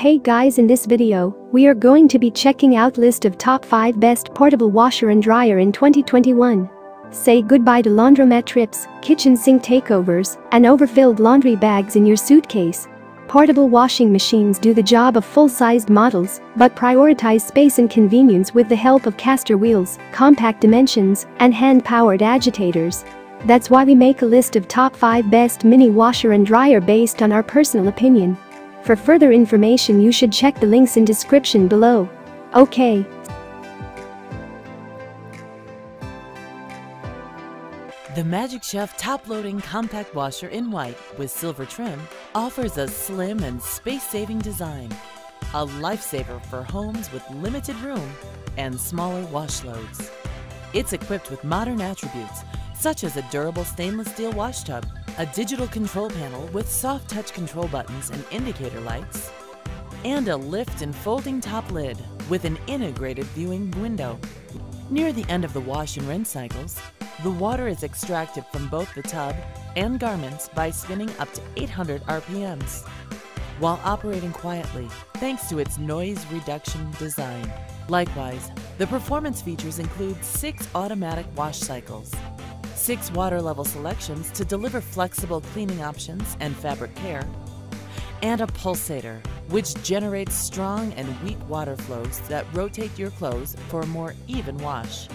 Hey guys in this video, we are going to be checking out list of top 5 best portable washer and dryer in 2021. Say goodbye to laundromat trips, kitchen sink takeovers, and overfilled laundry bags in your suitcase. Portable washing machines do the job of full-sized models, but prioritize space and convenience with the help of caster wheels, compact dimensions, and hand-powered agitators. That's why we make a list of top 5 best mini washer and dryer based on our personal opinion. For further information you should check the links in description below. Okay. The Magic Chef top-loading compact washer in white with silver trim offers a slim and space-saving design. A lifesaver for homes with limited room and smaller wash loads. It's equipped with modern attributes such as a durable stainless steel wash tub a digital control panel with soft touch control buttons and indicator lights, and a lift and folding top lid with an integrated viewing window. Near the end of the wash and rinse cycles, the water is extracted from both the tub and garments by spinning up to 800 RPMs while operating quietly thanks to its noise reduction design. Likewise, the performance features include six automatic wash cycles, six water level selections to deliver flexible cleaning options and fabric care, and a pulsator, which generates strong and weak water flows that rotate your clothes for a more even wash.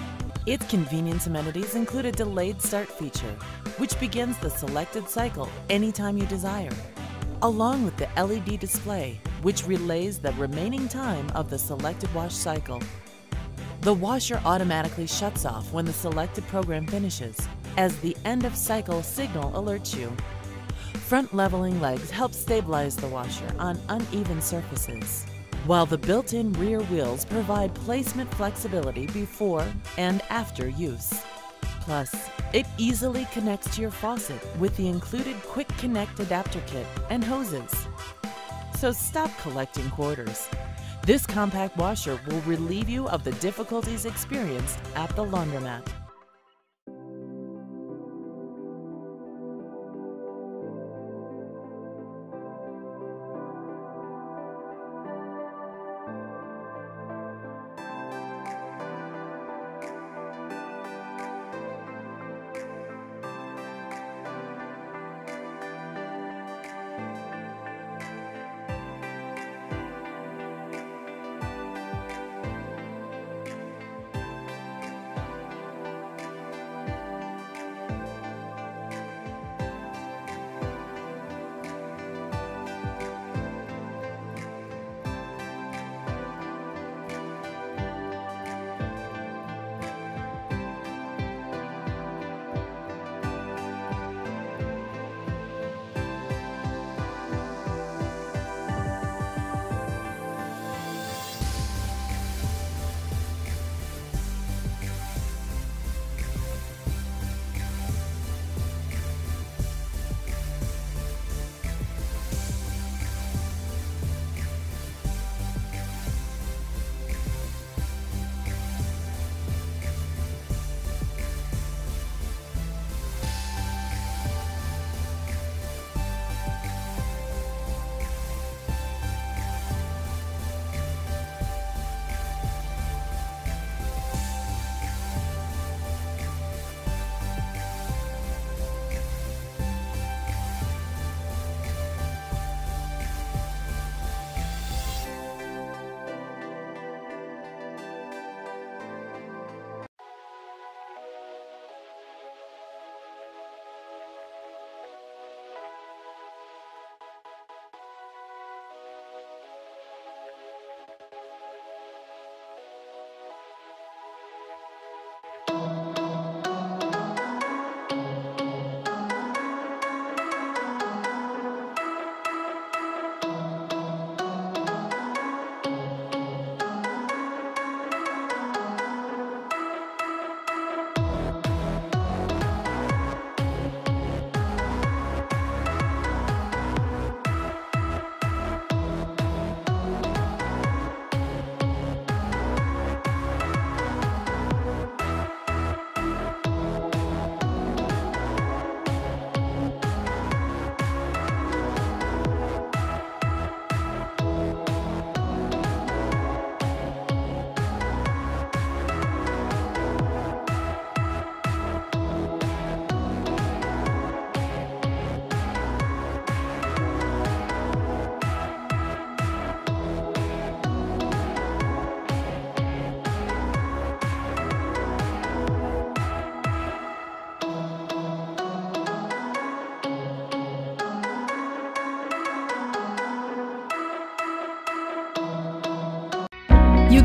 Its convenience amenities include a delayed start feature, which begins the selected cycle anytime you desire, along with the LED display, which relays the remaining time of the selected wash cycle. The washer automatically shuts off when the selected program finishes, as the end of cycle signal alerts you. Front leveling legs help stabilize the washer on uneven surfaces, while the built-in rear wheels provide placement flexibility before and after use. Plus, it easily connects to your faucet with the included Quick Connect adapter kit and hoses. So stop collecting quarters this compact washer will relieve you of the difficulties experienced at the laundromat.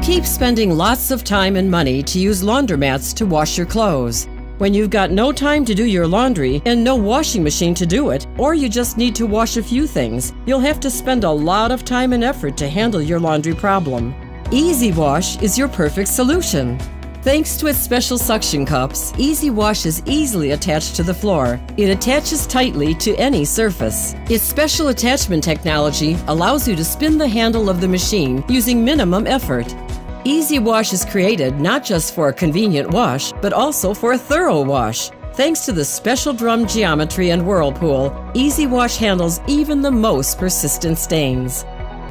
Keep spending lots of time and money to use laundromats to wash your clothes. When you've got no time to do your laundry and no washing machine to do it, or you just need to wash a few things, you'll have to spend a lot of time and effort to handle your laundry problem. Easy Wash is your perfect solution. Thanks to its special suction cups, Easy Wash is easily attached to the floor. It attaches tightly to any surface. Its special attachment technology allows you to spin the handle of the machine using minimum effort. Easy Wash is created not just for a convenient wash, but also for a thorough wash. Thanks to the special drum geometry and whirlpool, Easy Wash handles even the most persistent stains.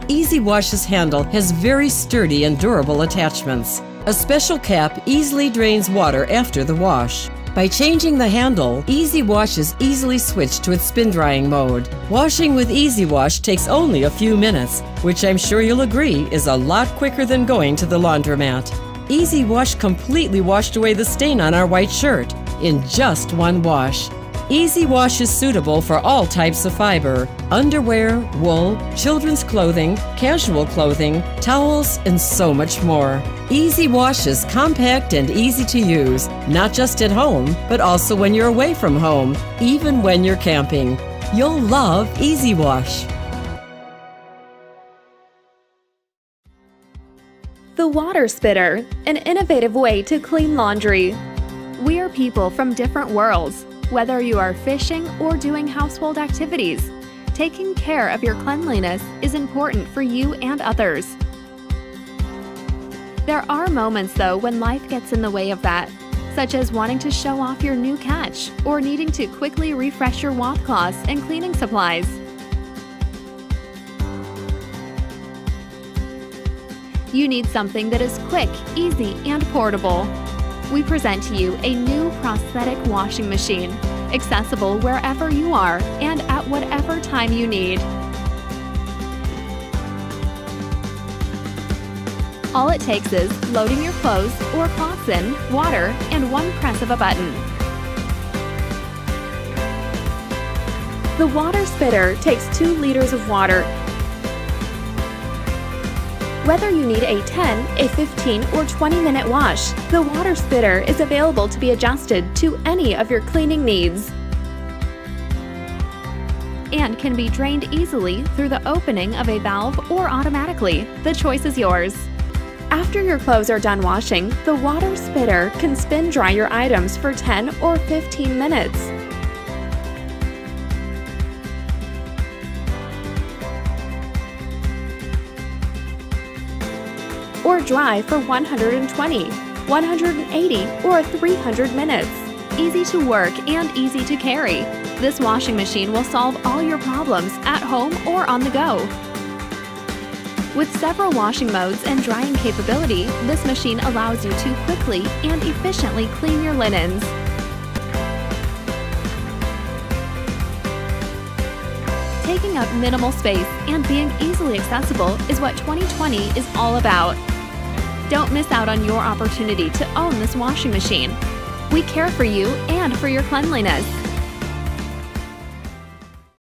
Easy Wash's handle has very sturdy and durable attachments. A special cap easily drains water after the wash. By changing the handle, Easy Wash is easily switched to its spin drying mode. Washing with Easy Wash takes only a few minutes, which I'm sure you'll agree is a lot quicker than going to the laundromat. Easy Wash completely washed away the stain on our white shirt in just one wash. Easy Wash is suitable for all types of fiber underwear, wool, children's clothing, casual clothing, towels, and so much more. Easy Wash is compact and easy to use, not just at home, but also when you're away from home, even when you're camping. You'll love Easy Wash. The Water Spitter, an innovative way to clean laundry. We are people from different worlds whether you are fishing or doing household activities, taking care of your cleanliness is important for you and others. There are moments, though, when life gets in the way of that, such as wanting to show off your new catch or needing to quickly refresh your washcloths and cleaning supplies. You need something that is quick, easy, and portable we present to you a new prosthetic washing machine, accessible wherever you are and at whatever time you need. All it takes is loading your clothes or cloths in, water, and one press of a button. The water spitter takes 2 liters of water whether you need a 10, a 15, or 20 minute wash, the water spitter is available to be adjusted to any of your cleaning needs and can be drained easily through the opening of a valve or automatically. The choice is yours. After your clothes are done washing, the water spitter can spin dry your items for 10 or 15 minutes. Dry for 120, 180, or 300 minutes. Easy to work and easy to carry. This washing machine will solve all your problems at home or on the go. With several washing modes and drying capability, this machine allows you to quickly and efficiently clean your linens. Taking up minimal space and being easily accessible is what 2020 is all about. Don't miss out on your opportunity to own this washing machine. We care for you and for your cleanliness.